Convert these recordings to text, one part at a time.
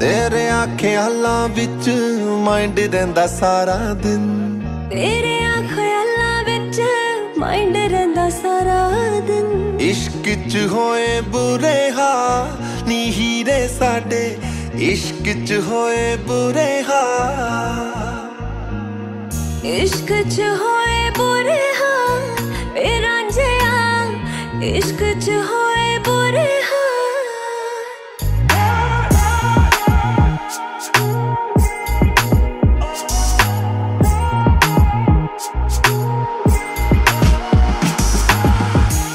ਤੇਰੇ ਖਿਆਲਾਂ ਵਿੱਚ ਮਾਈਂਡ ਰਹਿੰਦਾ ਸਾਰਾ ਦਿਨ ਤੇਰੇ ਖਿਆਲਾਂ ਵਿੱਚ ਮਾਈਂਡ ਰਹਿੰਦਾ ਸਾਰਾ ਦਿਨ ਇਸ਼ਕ ਚ ਹੋਏ ਬੁਰੇ ਹਾ ਨੀ ਹੀਰੇ ਸਾਡੇ ਇਸ਼ਕ ਚ ਹੋਏ ਬੁਰੇ ਹਾ ਇਸ਼ਕ ਚ ਹੋਏ ਬੁਰੇ ਹਾਂ ਵੇ ਰਾਂਝਿਆ ਇਸ਼ਕ ਚ ਹੋਏ ਬੁਰੇ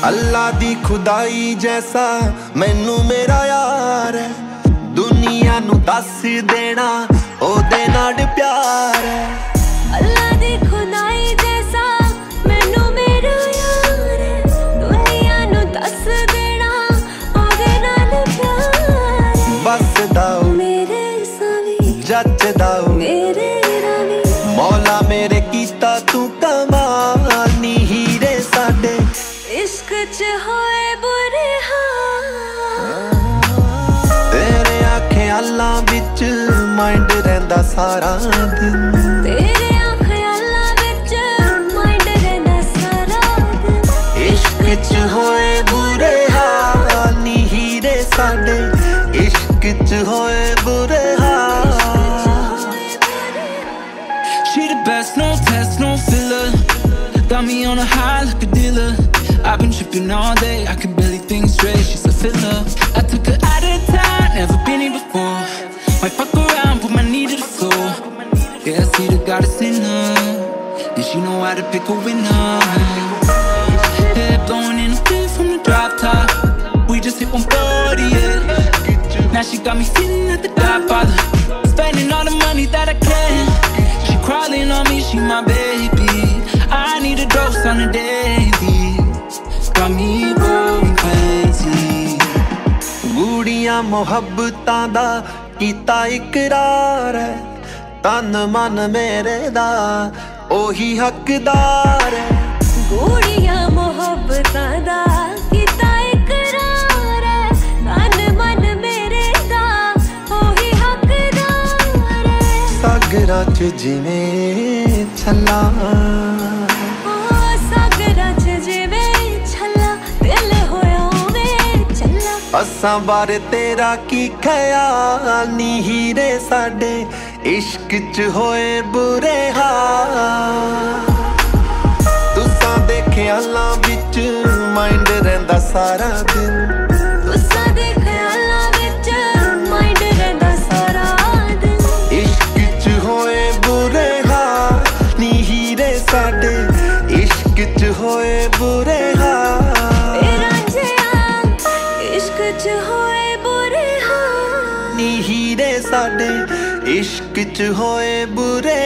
ਅੱਲਾ ਦੀ ਖੁਦਾਈ ਜੈਸਾ, ਮੈਨੂੰ ਮੇਰਾ ਯਾਰ ਹੈ। ਦੁਨੀਆ ਨੂੰ ਦੱਸ ਦੇਣਾ, ਉਹਦੇ ਨਾਲ ਪਿਆਰ ਹੈ। ਵਿੱਚ ਮਾਈਂਡ ਰਹਿੰਦਾ ਸਾਰਾ ਦਿਨ ਤੇਰੇ ਖਿਆਲਾਂ ਵਿੱਚ ਮਾਈਂਡ ਰਹਿੰਦਾ ਸਾਰਾ ਦਿਨ ਇਸ਼ਕ ਚ ਹੋਏ ਬੁਰੇ ਹਾਲ ਨੀ ਹੀਰੇ ਸਾਡੇ ਇਸ਼ਕ ਚ ਹੋਏ ਬੁਰੇ ਹਾਲ She the best, no test, no filler. Got me on a high like a dealer. I've been tripping all day, I can barely think straight. She's a filler. I took her and she know how to pick a winner. Yeah, blowing in the wind from the drop top. We just hit 140, yeah. Now she got me feeling at the Godfather. Spending all the money that I can. She crawling on me, she my baby. I need a dose on a daily. Got me going crazy. ਗੂੜੀਆਂ ਮੁਹੱਬਤਾਂ ਦਾ ਕੀਤਾ ਇਕਰਾਰ ਹੈ ਤਨ ਮਨ ਮੇਰੇ ਦਾ ਉਹੀ ਹੱਕਦਾਰ ਹੈ। ਗੂੜੀਆਂ ਮੁਹੱਬਤਾਂ ਦਾ ਕੀਤਾ ਇਕਰਾਰ ਹੈ। ਤਨ ਮਨ ਮੇਰੇ ਦਾ ਉਹੀ ਹੱਕਦਾਰ ਹੈ। ਸਾਗਰਾਂ ਚ ਜਿਵੇਂ ਛੱਲਾ। ਅਸਾਂ ਬਾਰੇ ਤੇਰਾ ਕੀ ਖਿਆਲ ਨੀ ਹੀਰੇ ਸਾਡੇ ਇਸ਼ਕ ਚ ਹੋਏ ਬੁਰੇ ਹਾਲ। ਤੁਸਾਂ ਦੇ ਖਿਆਲਾਂ ਵਿੱਚ ਮਾਈਂਡ ਰਹਿੰਦਾ ਸਾਰਾ ਦਿਨ। ਗੁੱਸਾ ਦੇ ਖਿਆਲਾਂ ਵਿੱਚ ਮਾਈਂਡ ਰਹਿੰਦਾ ਸਾਰਾ ਦਿਨ। ਇਸ਼ਕ ਚ ਹੋਏ ਬੁਰੇ ਹਾਲ ਨੀ ਹੀਰੇ ਸਾਡੇ। ਇਸ਼ਕ ਚ ਹੋਏ ਬੁਰੇ ਹਾਲ। ਏ ਰਾਂਝਿਆ ਇਸ਼ਕ 'ਚ ਹੋਏ ਬੁਰੇ ਹਾਂ ਨੀ ਹੀਰੇ ਸਾਡੇ इश्क च होए बुरे